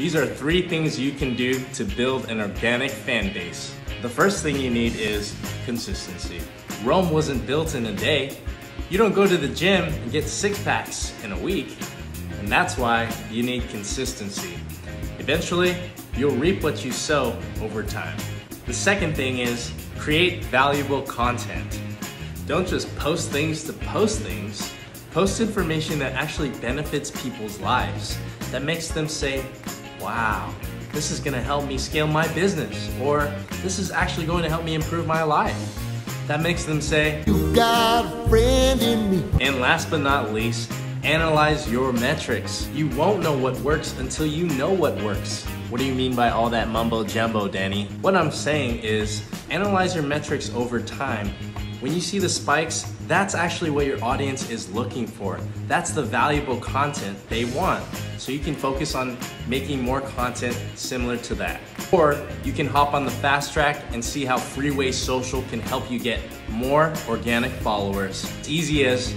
These are three things you can do to build an organic fan base. The first thing you need is consistency. Rome wasn't built in a day. You don't go to the gym and get six packs in a week. And that's why you need consistency. Eventually, you'll reap what you sow over time. The second thing is create valuable content. Don't just post things to post things. Post information that actually benefits people's lives, that makes them say, wow, this is gonna help me scale my business, or this is actually going to help me improve my life. That makes them say, You got a friend in me. And last but not least, analyze your metrics. You won't know what works until you know what works. What do you mean by all that mumbo jumbo, Danny? What I'm saying is analyze your metrics over time when you see the spikes, that's actually what your audience is looking for. That's the valuable content they want. So you can focus on making more content similar to that. Or you can hop on the fast track and see how Freeway Social can help you get more organic followers. It's easy as